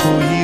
போய்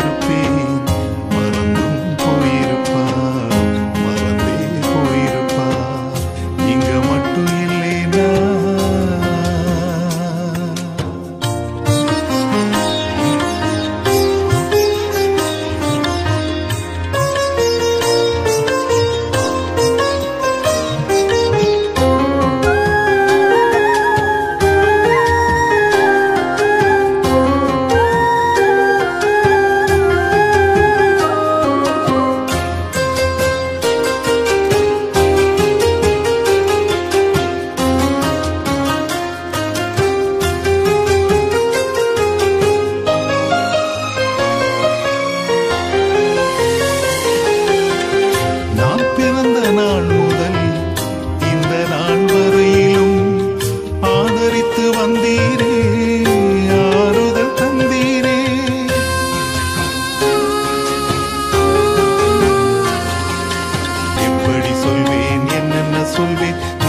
swimming